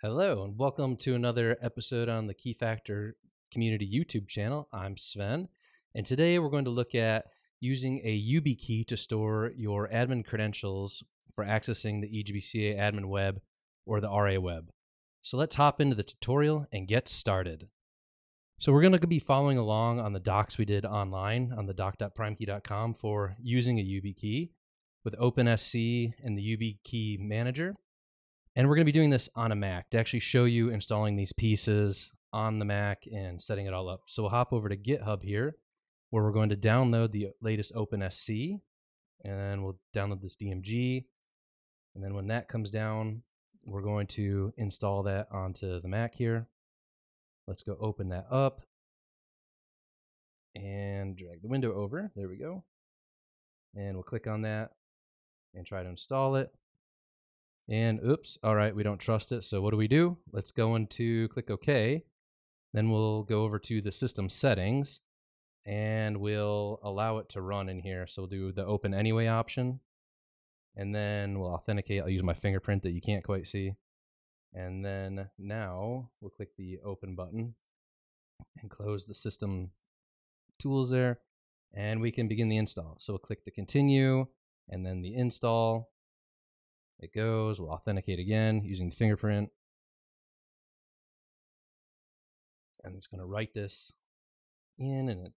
Hello, and welcome to another episode on the Keyfactor Community YouTube channel. I'm Sven, and today we're going to look at using a YubiKey to store your admin credentials for accessing the EJBCA admin web or the RA web. So let's hop into the tutorial and get started. So we're going to be following along on the docs we did online on the doc.primekey.com for using a YubiKey with OpenSC and the YubiKey Manager. And we're going to be doing this on a Mac to actually show you installing these pieces on the Mac and setting it all up. So we'll hop over to GitHub here, where we're going to download the latest OpenSC, and then we'll download this DMG. And then when that comes down, we're going to install that onto the Mac here. Let's go open that up and drag the window over. There we go. And we'll click on that and try to install it. And oops, all right, we don't trust it. So what do we do? Let's go into click OK. Then we'll go over to the system settings and we'll allow it to run in here. So we'll do the open anyway option. And then we'll authenticate. I'll use my fingerprint that you can't quite see. And then now we'll click the open button and close the system tools there. And we can begin the install. So we'll click the continue and then the install it goes. We'll authenticate again using the fingerprint. I'm just going to write this in and it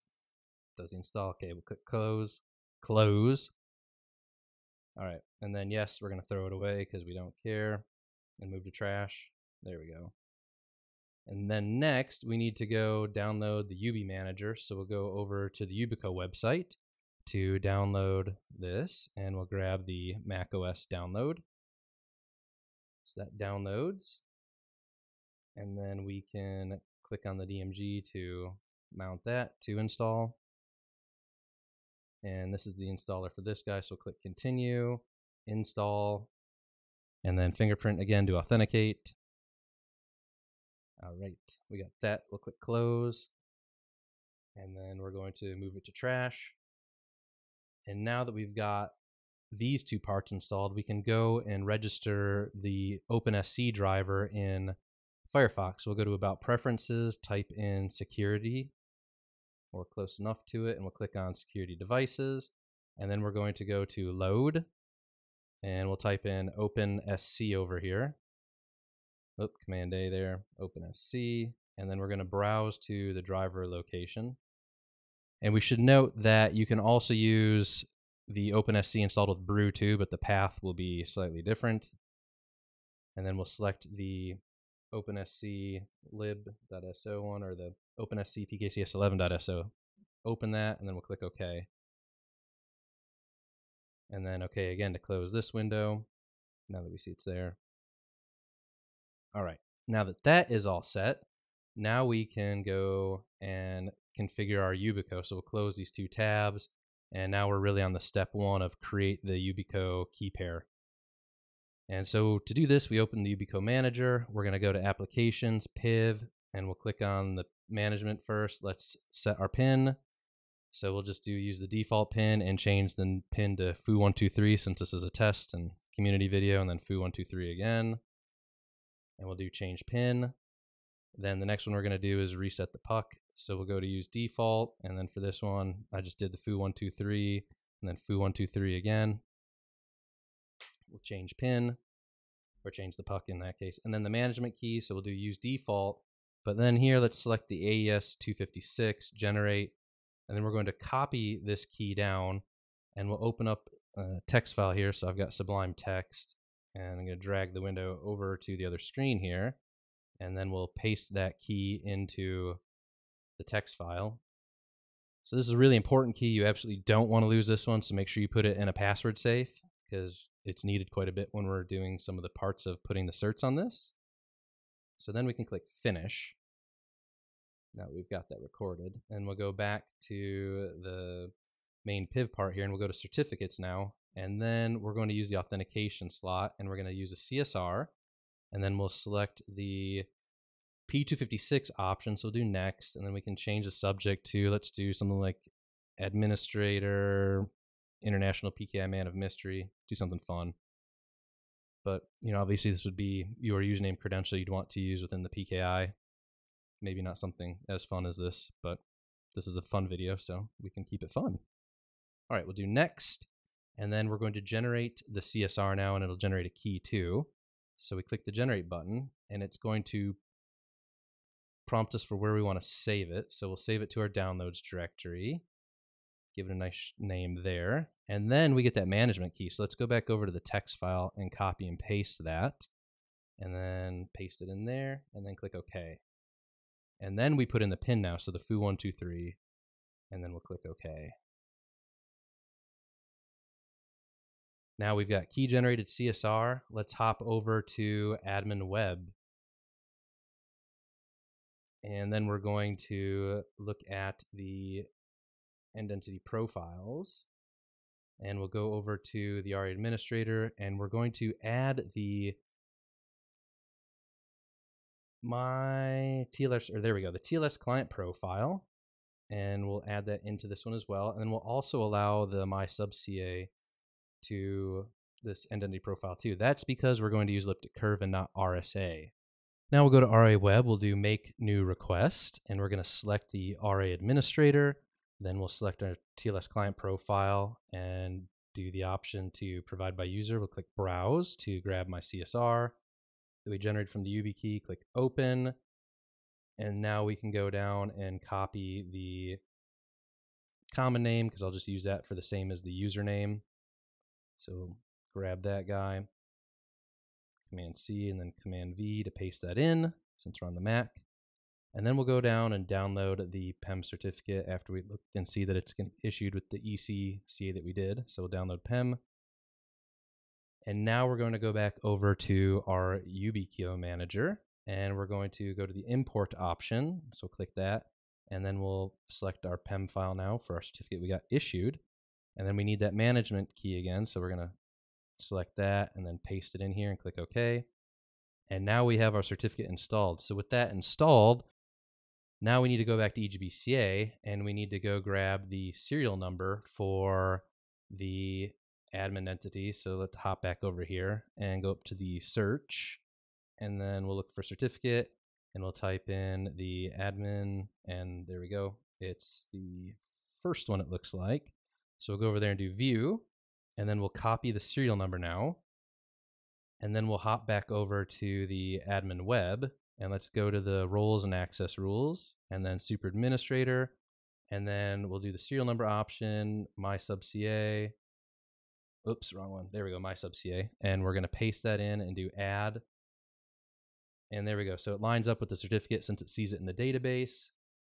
does the install. Okay, we'll click close. Close. All right. And then, yes, we're going to throw it away because we don't care and move to trash. There we go. And then next, we need to go download the Yubi Manager. So we'll go over to the Yubico website to download this and we'll grab the Mac OS download. So that downloads. And then we can click on the DMG to mount that to install. And this is the installer for this guy. So click continue, install, and then fingerprint again to authenticate. All right, we got that. We'll click close. And then we're going to move it to trash. And now that we've got these two parts installed, we can go and register the OpenSC driver in Firefox. We'll go to About Preferences, type in Security, or close enough to it, and we'll click on Security Devices. And then we're going to go to Load, and we'll type in OpenSC over here. Oh, Command A there, OpenSC. And then we're going to browse to the driver location. And we should note that you can also use the OpenSC installed with Brew too, but the path will be slightly different. And then we'll select the OpenSC lib.so one or the OpenSC pkcs11.so. Open that, and then we'll click OK. And then OK again to close this window, now that we see it's there. All right, now that that is all set, now we can go and configure our Yubico. So we'll close these two tabs and now we're really on the step one of create the Yubico key pair. And so to do this, we open the Yubico manager. We're going to go to applications, PIV, and we'll click on the management first. Let's set our pin. So we'll just do use the default pin and change the pin to foo123 since this is a test and community video, and then foo123 again. And we'll do change pin. Then the next one we're going to do is reset the PUK. So we'll go to use default. And then for this one, I just did the foo123 and then foo123 again. We'll change pin or change the PUK in that case. And then the management key. So we'll do use default. But then here, let's select the AES 256, generate. And then we're going to copy this key down and we'll open up a text file here. So I've got Sublime Text and I'm going to drag the window over to the other screen here. And then we'll paste that key into the text file. So this is a really important key. You absolutely don't want to lose this one. So make sure you put it in a password safe because it's needed quite a bit when we're doing some of the parts of putting the certs on this. So then we can click finish. Now we've got that recorded and we'll go back to the main PIV part here and we'll go to certificates now. And then we're going to use the authentication slot and we're going to use a CSR and then we'll select the P256 option. So we'll do next, and then we can change the subject to let's do something like administrator, international PKI man of mystery, do something fun. but you know, obviously this would be your username credential you'd want to use within the PKI. Maybe not something as fun as this, but this is a fun video, so we can keep it fun. All right, we'll do next, and then we're going to generate the CSR now, and it'll generate a key too. So we click the generate button, and it's going to prompt us for where we want to save it. So we'll save it to our downloads directory, give it a nice name there. And then we get that management key. So let's go back over to the text file and copy and paste that. And then paste it in there and then click OK. And then we put in the pin now. So the foo123 and then we'll click OK. Now we've got key generated CSR. Let's hop over to admin web. And then we're going to look at the End Entity profiles. And we'll go over to the RA administrator and we're going to add the my TLS, or there we go, the TLS client profile. And we'll add that into this one as well. And then we'll also allow the my sub CA to this End Entity profile too. That's because we're going to use elliptic curve and not RSA. Now we'll go to RA Web, we'll do make new request, and we're going to select the RA administrator. Then we'll select our TLS client profile and do the option to provide by user. We'll click browse to grab my CSR that we generated from the YubiKey, click open. And now we can go down and copy the common name because I'll just use that for the same as the username. So grab that guy, Command C and then Command V to paste that in since we're on the Mac. And then we'll go down and download the PEM certificate after we look and see that it's issued with the EC CA that we did. So we'll download PEM. And now we're going to go back over to our YubiKey manager and we're going to go to the import option. So click that and then we'll select our PEM file now for our certificate we got issued. And then we need that management key again. So we're going to select that and then paste it in here and click OK. And now we have our certificate installed. So with that installed, now we need to go back to EJBCA and we need to go grab the serial number for the admin entity. So let's hop back over here and go up to the search and then we'll look for certificate and we'll type in the admin and there we go. It's the first one it looks like. So we'll go over there and do view and then we'll copy the serial number now. And then we'll hop back over to the admin web and let's go to the roles and access rules and then super administrator. And then we'll do the serial number option, my sub CA. Oops, wrong one. There we go, my sub CA. And we're going to paste that in and do add. And there we go. So it lines up with the certificate since it sees it in the database.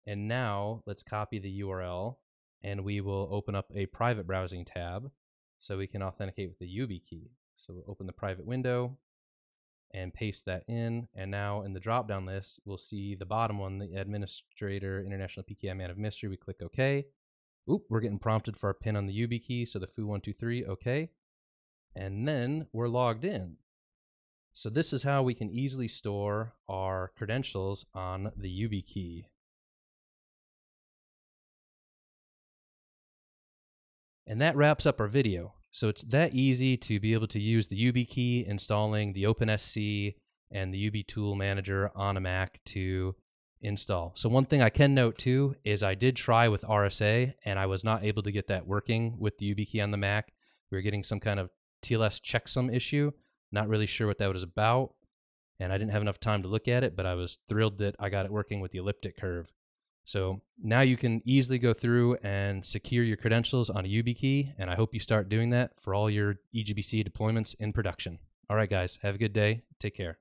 And now let's copy the URL and we will open up a private browsing tab so we can authenticate with the YubiKey. So we'll open the private window and paste that in. And now in the drop down list, we'll see the bottom one, the administrator, international PKI man of mystery. We click OK. Oop, we're getting prompted for our pin on the YubiKey. So the foo123, OK. And then we're logged in. So this is how we can easily store our credentials on the YubiKey. And that wraps up our video. So it's that easy to be able to use the YubiKey installing the OpenSC and the YubiTool Manager on a Mac to install. So one thing I can note too is I did try with RSA and I was not able to get that working with the YubiKey on the Mac. We were getting some kind of TLS checksum issue. Not really sure what that was about. And I didn't have enough time to look at it, but I was thrilled that I got it working with the elliptic curve. So now you can easily go through and secure your credentials on a YubiKey, and I hope you start doing that for all your EGBC deployments in production. All right, guys, have a good day. Take care.